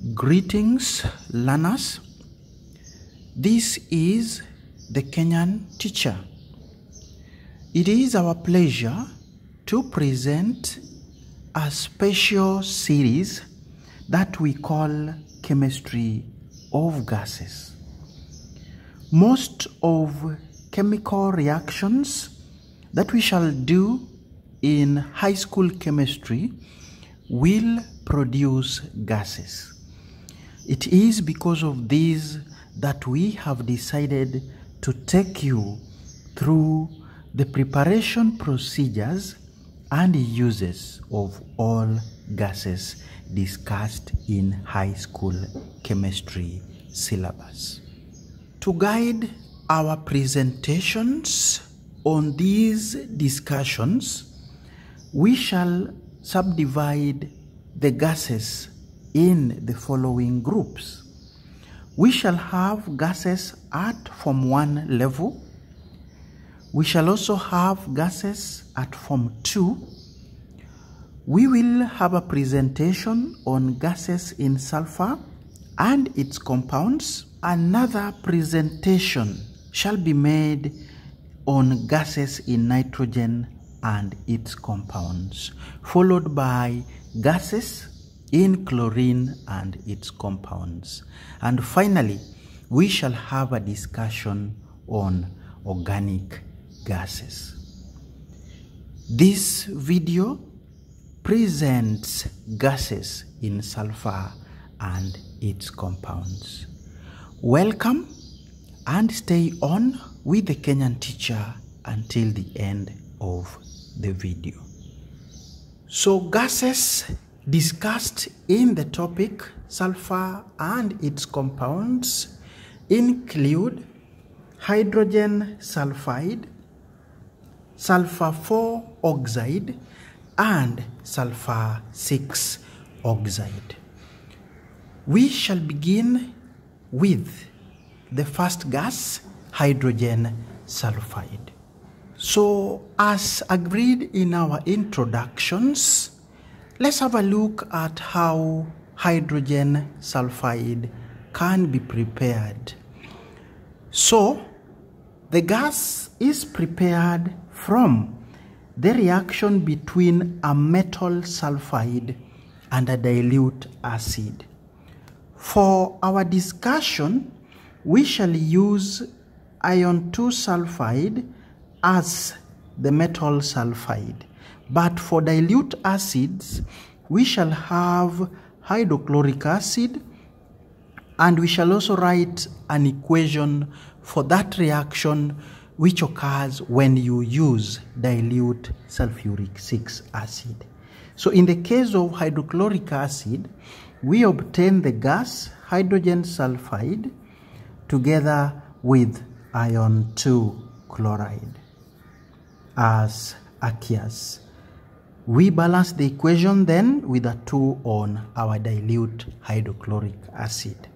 Greetings, learners. This is the Kenyan teacher. It is our pleasure to present a special series that we call Chemistry of Gases. Most of chemical reactions that we shall do in high school chemistry will produce gases. It is because of this that we have decided to take you through the preparation procedures and uses of all gases discussed in high school chemistry syllabus. To guide our presentations on these discussions, we shall subdivide the gases in the following groups. We shall have gases at Form 1 level. We shall also have gases at Form 2. We will have a presentation on gases in sulfur and its compounds. Another presentation shall be made on gases in nitrogen and its compounds, followed by gases in chlorine and its compounds. And finally, we shall have a discussion on organic gases. This video presents gases in sulfur and its compounds. Welcome and stay on with the Kenyan teacher until the end of the video. So gases discussed in the topic sulfur and its compounds include hydrogen sulfide, sulfur 4 oxide, and sulfur 6 oxide. We shall begin with the first gas, hydrogen sulfide. So, as agreed in our introductions, let's have a look at how hydrogen sulfide can be prepared. So, the gas is prepared from the reaction between a metal sulfide and a dilute acid. For our discussion, we shall use iron 2 sulfide as the metal sulfide. But for dilute acids, we shall have hydrochloric acid and we shall also write an equation for that reaction which occurs when you use dilute sulfuric 6 acid. So in the case of hydrochloric acid, we obtain the gas hydrogen sulfide together with iron 2 chloride as aqueous. We balance the equation then with a 2 on our dilute hydrochloric acid.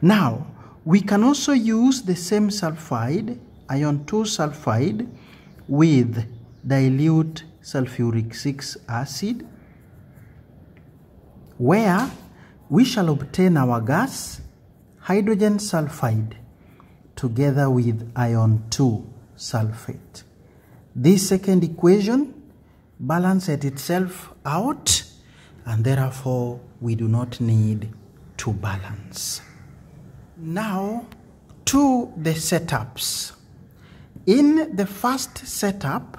Now, we can also use the same sulfide, iron 2 sulfide, with dilute sulfuric 6 acid, where we shall obtain our gas, hydrogen sulfide, together with iron 2 sulfate. This second equation balances itself out and therefore we do not need to balance. Now to the setups. In the first setup,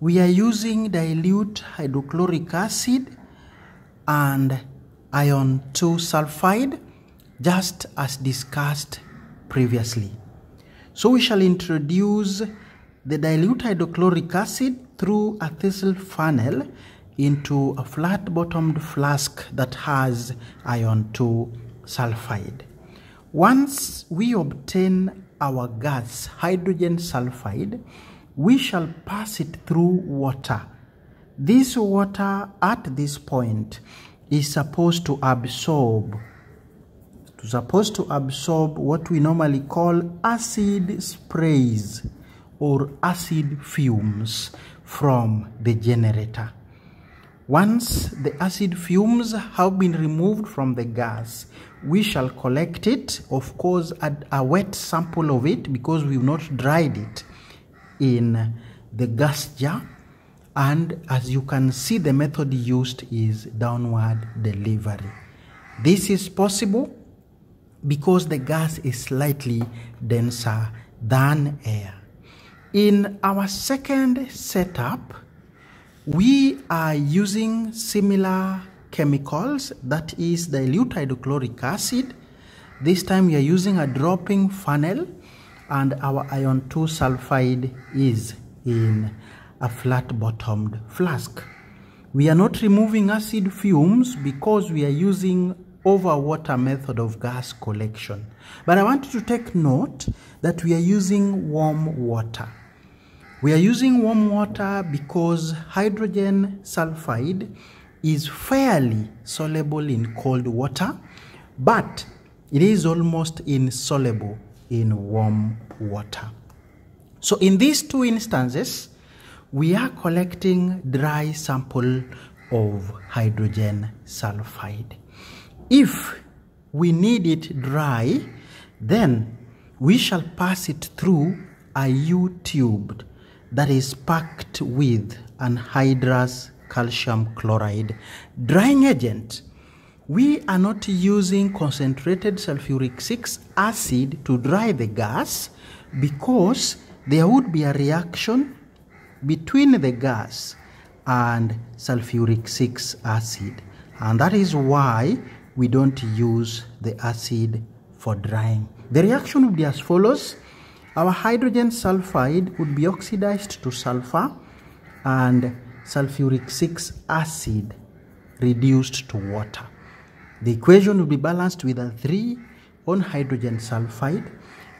we are using dilute hydrochloric acid and iron 2 sulfide just as discussed previously. So we shall introduce the dilute hydrochloric acid through a thistle funnel into a flat bottomed flask that has iron 2 sulfide. Once we obtain our gas, hydrogen sulfide, we shall pass it through water. This water at this point is supposed to absorb supposed to absorb what we normally call acid sprays or acid fumes from the generator. Once the acid fumes have been removed from the gas, we shall collect it, of course, at a wet sample of it because we've not dried it in the gas jar. And as you can see, the method used is downward delivery. This is possible because the gas is slightly denser than air. In our second setup, we are using similar chemicals, that is dilute hydrochloric acid. This time we are using a dropping funnel and our iron 2 sulfide is in a flat bottomed flask. We are not removing acid fumes because we are using over water method of gas collection. But I want you to take note that we are using warm water. We are using warm water because hydrogen sulfide is fairly soluble in cold water, but it is almost insoluble in warm water. So in these two instances, we are collecting dry sample of hydrogen sulfide. If we need it dry, then we shall pass it through a U-tube that is packed with anhydrous calcium chloride drying agent. We are not using concentrated sulfuric 6 acid to dry the gas because there would be a reaction between the gas and sulfuric 6 acid and that is why we don't use the acid for drying. The reaction would be as follows. Our hydrogen sulfide would be oxidized to sulfur and sulfuric 6 acid reduced to water. The equation will be balanced with a 3 on hydrogen sulfide,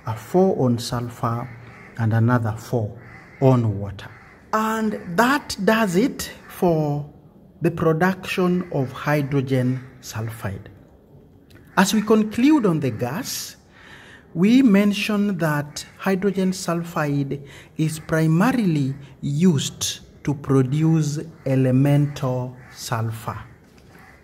a 4 on sulfur, and another 4 on water. And that does it for the production of hydrogen sulfide. As we conclude on the gas, we mentioned that hydrogen sulfide is primarily used to produce elemental sulfur.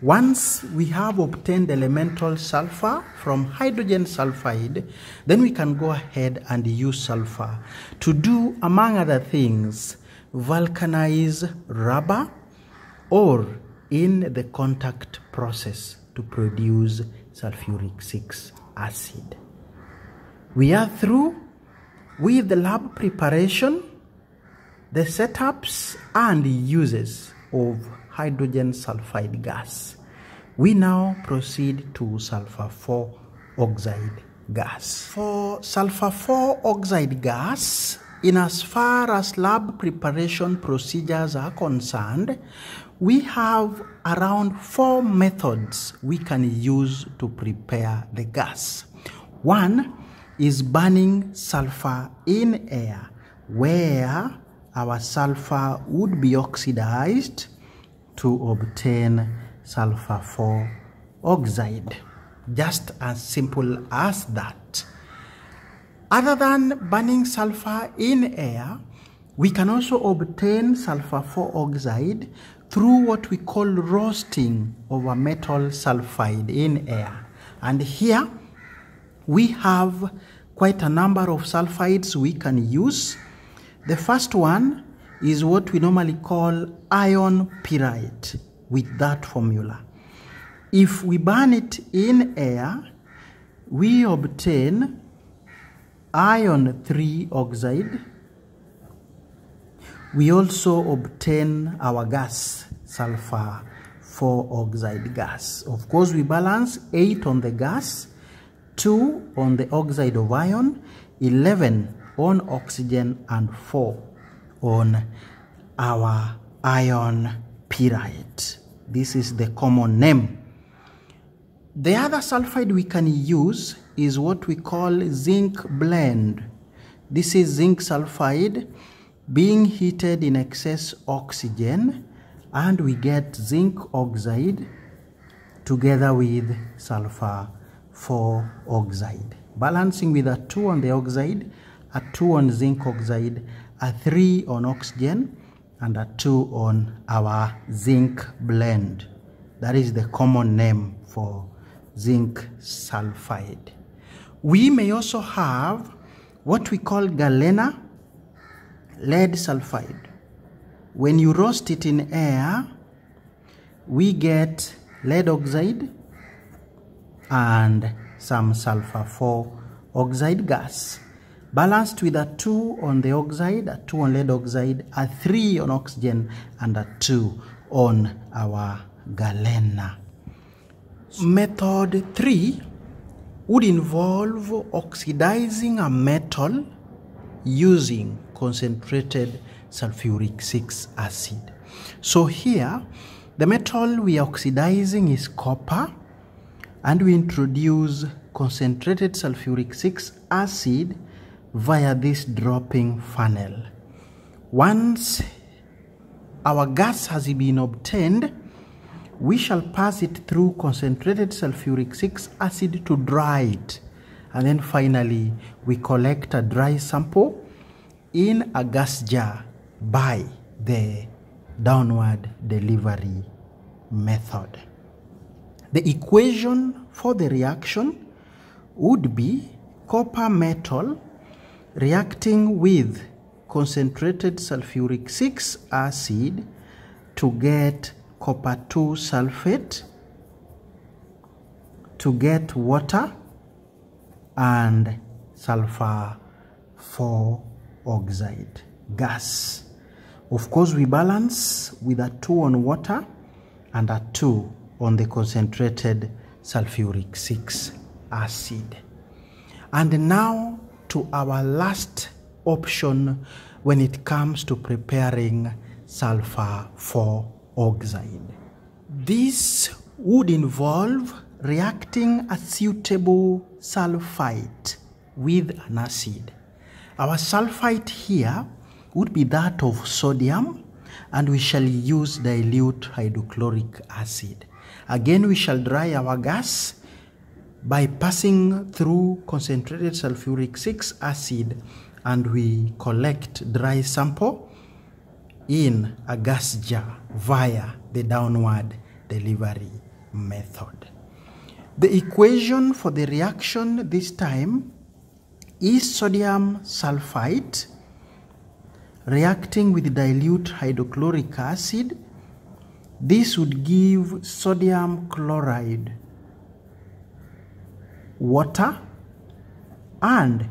Once we have obtained elemental sulfur from hydrogen sulfide, then we can go ahead and use sulfur to do, among other things, vulcanize rubber or in the contact process to produce sulfuric 6 acid. We are through with the lab preparation, the setups and uses of hydrogen sulfide gas. We now proceed to sulfur 4 oxide gas. For sulfur 4 oxide gas, in as far as lab preparation procedures are concerned, we have around four methods we can use to prepare the gas. One is burning sulfur in air, where our sulfur would be oxidized to obtain sulfur 4 oxide. Just as simple as that. Other than burning sulfur in air, we can also obtain sulfur 4 oxide through what we call roasting of a metal sulfide in air. And here we have quite a number of sulfides we can use. The first one is what we normally call iron pyrite with that formula. If we burn it in air, we obtain iron 3 oxide we also obtain our gas, sulfur 4 oxide gas. Of course, we balance 8 on the gas, 2 on the oxide of iron, 11 on oxygen, and 4 on our iron pyrite. This is the common name. The other sulfide we can use is what we call zinc blende. This is zinc sulfide being heated in excess oxygen and we get zinc oxide together with sulfur 4 oxide balancing with a 2 on the oxide a 2 on zinc oxide a 3 on oxygen and a 2 on our zinc blende. That is the common name for zinc sulfide. We may also have what we call galena lead sulfide. When you roast it in air, we get lead oxide and some sulfur 4 oxide gas balanced with a 2 on the oxide, a 2 on lead oxide, a 3 on oxygen, and a 2 on our galena. Method 3 would involve oxidizing a metal using concentrated sulfuric 6 acid. So here, the metal we are oxidizing is copper and we introduce concentrated sulfuric 6 acid via this dropping funnel. Once our gas has been obtained, we shall pass it through concentrated sulfuric 6 acid to dry it. And then finally, we collect a dry sample in a gas jar by the downward delivery method. The equation for the reaction would be copper metal reacting with concentrated sulfuric 6 acid to get copper 2 sulfate to get water and sulfur 4 oxide gas. Of course, we balance with a 2 on water and a 2 on the concentrated sulfuric 6 acid. And now to our last option when it comes to preparing sulfur 4 oxide. This would involve reacting a suitable sulfite with an acid. Our sulfite here would be that of sodium and we shall use dilute hydrochloric acid. Again, we shall dry our gas by passing through concentrated sulfuric 6 acid and we collect dry sample in a gas jar via the downward delivery method. The equation for the reaction this time is sodium sulfite reacting with dilute hydrochloric acid. This would give sodium chloride, water, and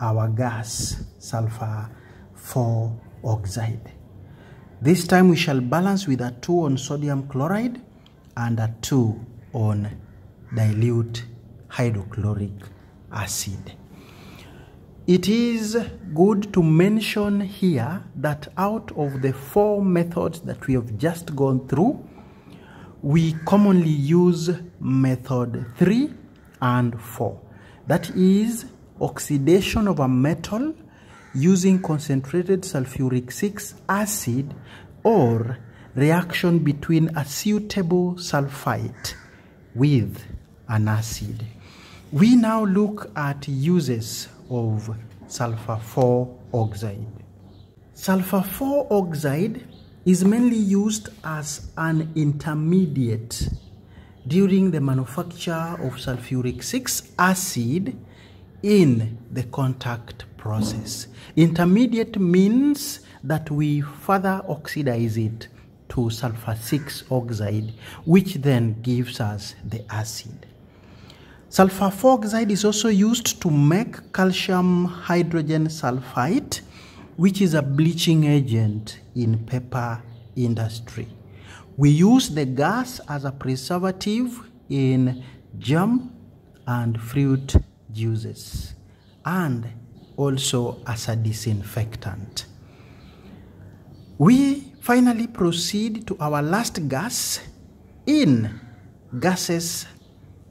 our gas, sulfur 4 oxide. This time we shall balance with a 2 on sodium chloride and a 2 on dilute hydrochloric acid. It is good to mention here that out of the four methods that we have just gone through, we commonly use method 3 and 4. That is oxidation of a metal using concentrated sulfuric 6 acid or reaction between a suitable sulfite with an acid. We now look at uses of sulfur 4 oxide. Sulfur 4 oxide is mainly used as an intermediate during the manufacture of sulfuric 6 acid in the contact process. Intermediate means that we further oxidize it to sulfur 6 oxide, which then gives us the acid. Sulfur 4 oxide is also used to make calcium hydrogen sulfite, which is a bleaching agent in paper industry. We use the gas as a preservative in jam and fruit juices and also as a disinfectant. We finally proceed to our last gas in gases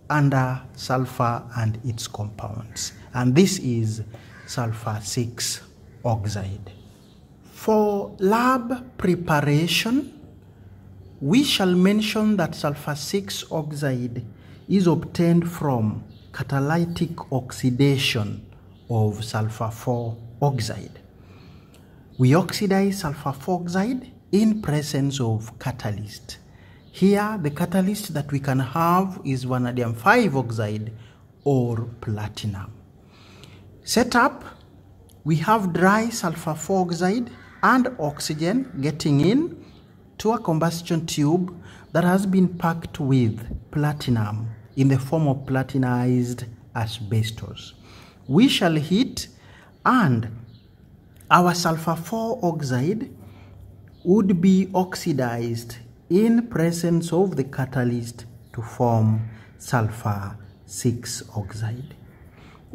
under sulfur and its compounds, and this is sulfur 6 oxide. For lab preparation, we shall mention that sulfur 6 oxide is obtained from catalytic oxidation of sulfur 4 oxide. we oxidize sulfur 4 oxide in presence of catalyst. Here, the catalyst that we can have is vanadium 5 oxide or platinum. Setup, we have dry sulfur 4 oxide and oxygen getting in to a combustion tube that has been packed with platinum in the form of platinized asbestos. We shall heat and our sulfur 4 oxide would be oxidized in presence of the catalyst to form sulfur 6 oxide.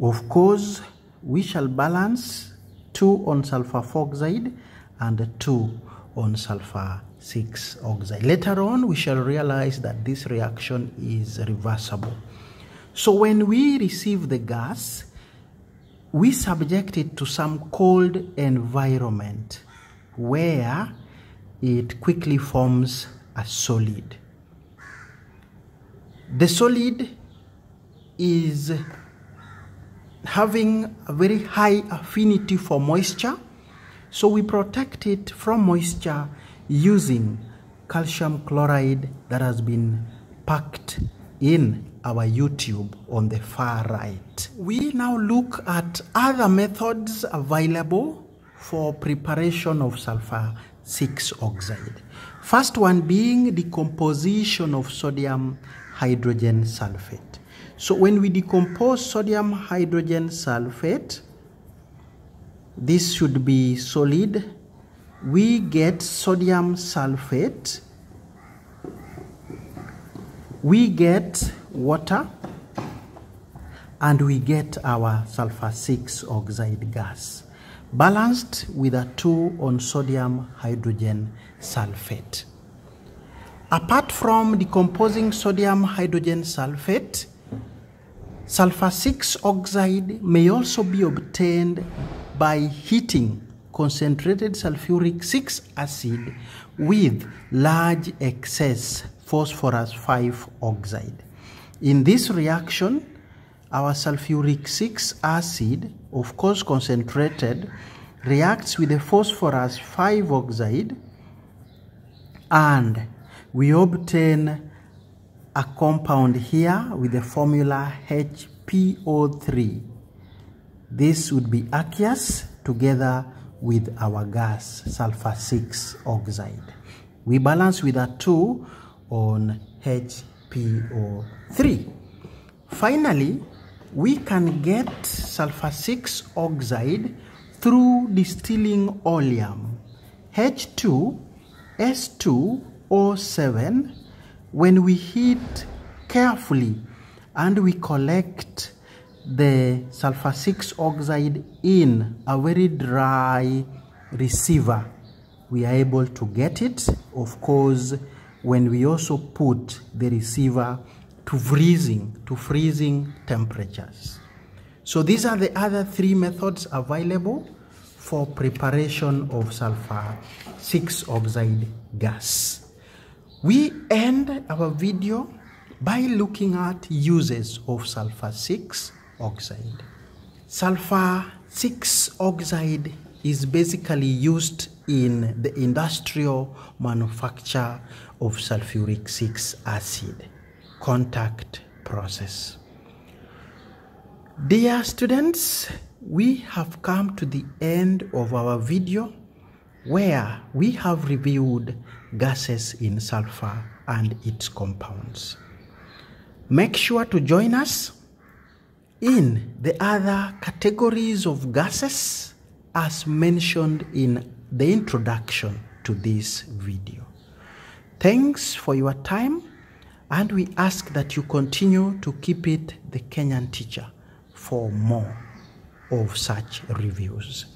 Of course, we shall balance 2 on sulfur 4 oxide and 2 on sulfur 6 oxide. Later on, we shall realize that this reaction is reversible. So when we receive the gas, we subject it to some cold environment where it quickly forms a solid. The solid is having a very high affinity for moisture, so we protect it from moisture using calcium chloride that has been packed in our U-tube on the far right. We now look at other methods available for preparation of sulfur 6 oxide. First one being decomposition of sodium hydrogen sulfate. So when we decompose sodium hydrogen sulfate, this should be solid. We get sodium sulfate, we get water, and we get our sulfur 6 oxide gas, balanced with a 2 on sodium hydrogen sulfate. Apart from decomposing sodium hydrogen sulfate, sulfur 6 oxide may also be obtained by heating concentrated sulfuric 6 acid with large excess phosphorus 5 oxide. In this reaction, our sulfuric 6 acid, of course concentrated, reacts with the phosphorus 5 oxide and we obtain a compound here with the formula HPO3. This would be aqueous together with our gas, sulfur 6 oxide. We balance with a 2 on HPO3. Finally, we can get sulfur 6 oxide through distilling oleum H2 S2O7 when we heat carefully and we collect the sulfur 6 oxide in a very dry receiver we are able to get it. Of course when we also put the receiver to freezing to freezing temperatures. So these are the other three methods available for preparation of sulfur 6 oxide gas we end our video by looking at uses of sulfur 6 oxide. Sulfur 6 oxide is basically used in the industrial manufacture of sulfuric 6 acid contact process. Dear students, we have come to the end of our video where we have reviewed gases in sulfur and its compounds. Make sure to join us in the other categories of gases as mentioned in the introduction to this video. Thanks for your time and we ask that you continue to keep it the Kenyan teacher for more of such reviews.